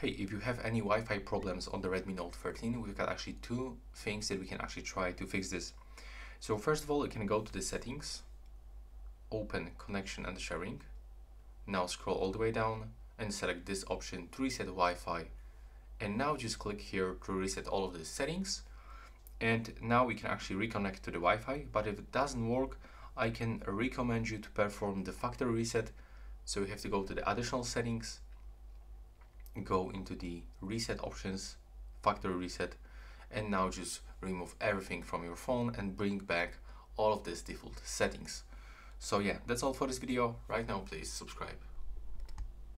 Hey, if you have any Wi-Fi problems on the Redmi Note 13, we've got actually two things that we can actually try to fix this. So first of all, you can go to the settings, open connection and sharing. Now scroll all the way down and select this option to reset Wi-Fi. And now just click here to reset all of the settings. And now we can actually reconnect to the Wi-Fi, but if it doesn't work, I can recommend you to perform the factory reset. So you have to go to the additional settings, go into the reset options, factory reset, and now just remove everything from your phone and bring back all of these default settings. So yeah, that's all for this video. Right now, please subscribe.